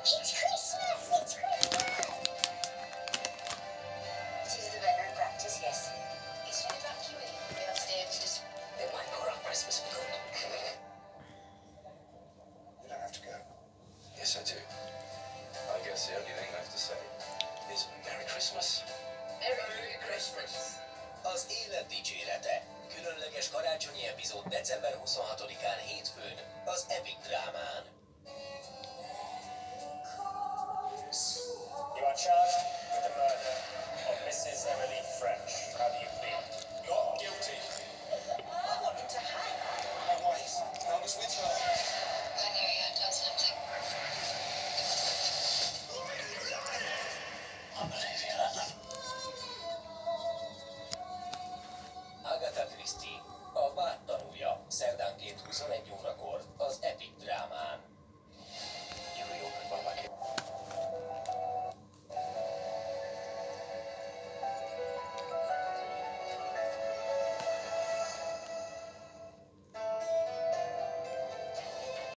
It's Christmas! It's Christmas! This is the veterinary practice, yes. It's for evacuating the upstairs. Just They might put Christmas for good. You don't have to go. Yes, I do. I guess the only thing left to say is Merry Christmas. Merry Christmas. Az élet. Különleges karácsonyi epizód december 26-án hétfőn are charged with the murder of Mrs. Emily French. How do you plead? Not guilty. I want him to hang. My wife. I was with her. I knew you had done something. Agatha Christie, a vád tanúja, szerdánként 21 órakor.